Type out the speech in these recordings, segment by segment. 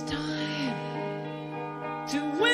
It's time to win.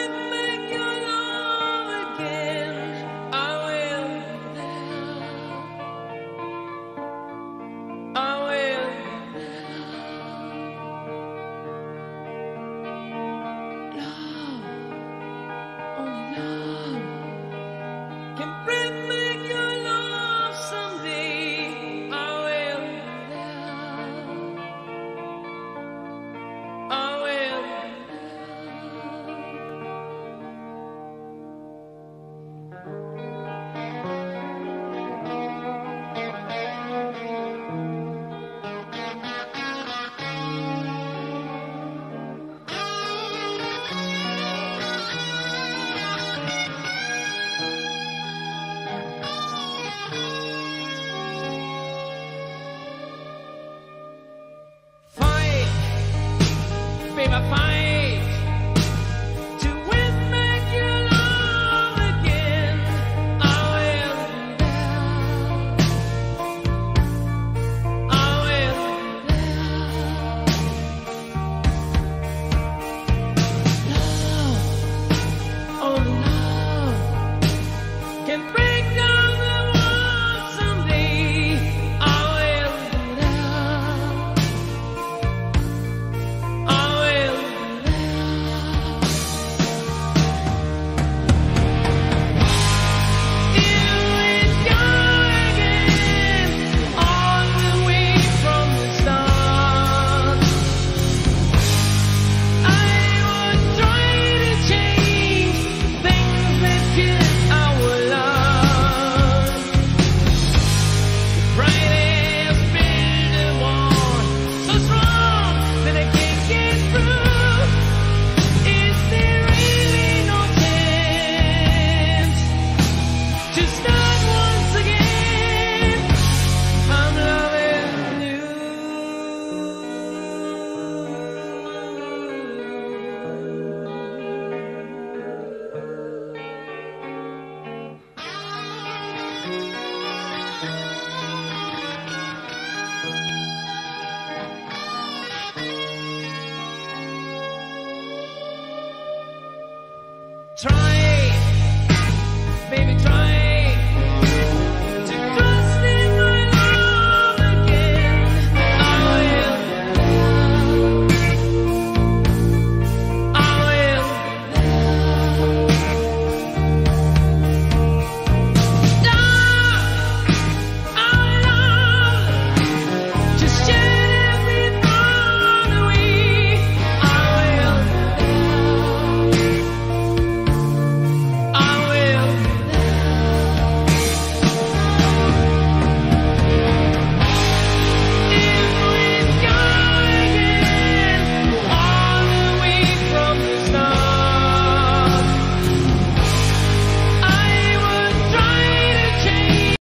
trying.